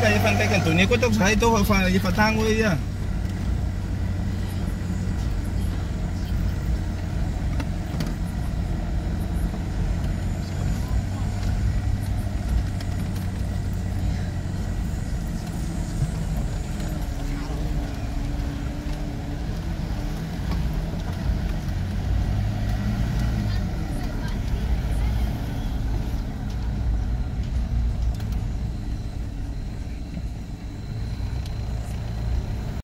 在一放在跟土你过动才以都会放一放他我 ah.